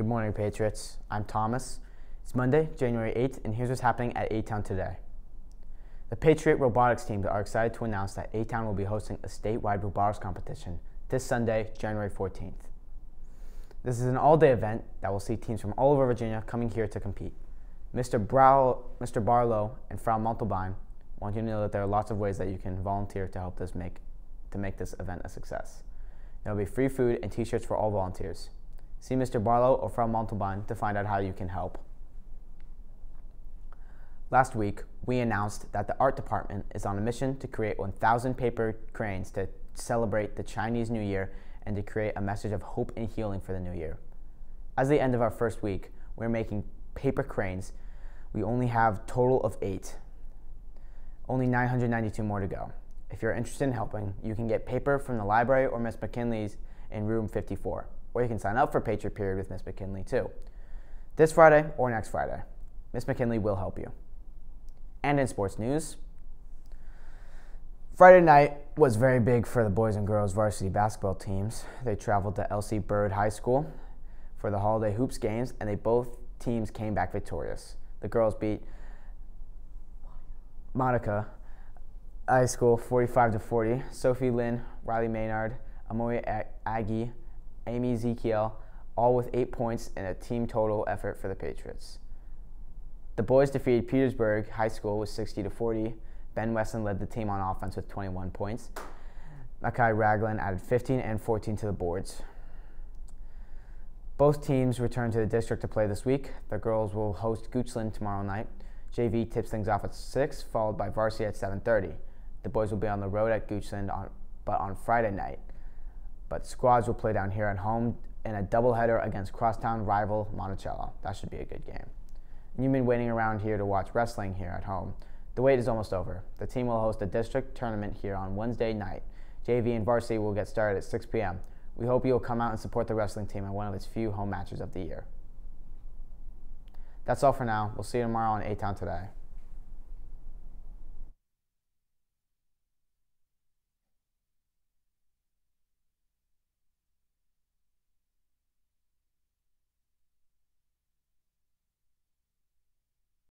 morning, Patriots. I'm Thomas. It's Monday, January 8th, and here's what's happening at A Town today. The Patriot robotics teams are excited to announce that A Town will be hosting a statewide robotics competition this Sunday, January 14th. This is an all day event that will see teams from all over Virginia coming here to compete. Mr. Brow, Mr. Barlow and Frau Montalbine want you to know that there are lots of ways that you can volunteer to help this make, to make this event a success. There will be free food and t shirts for all volunteers. See Mr. Barlow or Frau Montalbine to find out how you can help. Last week, we announced that the art department is on a mission to create 1,000 paper cranes to celebrate the Chinese New Year and to create a message of hope and healing for the new year. As the end of our first week, we're making paper cranes. We only have total of eight. Only 992 more to go. If you're interested in helping, you can get paper from the library or Miss McKinley's in room 54, or you can sign up for Patriot Period with Miss McKinley too. This Friday or next Friday, Miss McKinley will help you. And in sports news, Friday night was very big for the boys and girls varsity basketball teams. They traveled to LC Bird High School for the holiday hoops games, and they both teams came back victorious. The girls beat Monica High School 45 to 40. Sophie Lynn, Riley Maynard, Amoya Aggie, Amy Ezekiel, all with eight points in a team total effort for the Patriots. The boys defeated Petersburg High School with 60 to 40. Ben Wesson led the team on offense with 21 points. Mackay Raglan added 15 and 14 to the boards. Both teams return to the district to play this week. The girls will host Goochland tomorrow night. JV tips things off at 6, followed by varsity at 7.30. The boys will be on the road at Goochland, on, but on Friday night. But squads will play down here at home in a doubleheader against crosstown rival Monticello. That should be a good game. You've been waiting around here to watch wrestling here at home. The wait is almost over. The team will host a district tournament here on Wednesday night. JV and varsity will get started at 6 p.m. We hope you'll come out and support the wrestling team in one of its few home matches of the year. That's all for now. We'll see you tomorrow on A Town Today.